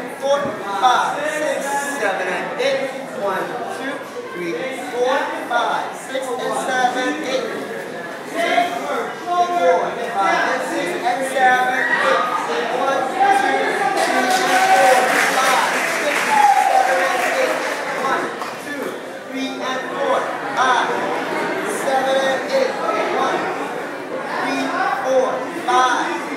five, six, seven, and seven, eight. One, One, two, three, four, five, six, and seven, eight. Two, four, five, six, and seven, eight. One, two, three, and four, five, six, seven, and eight. One, two, three, and four, five, seven, and eight. One, three, four, five,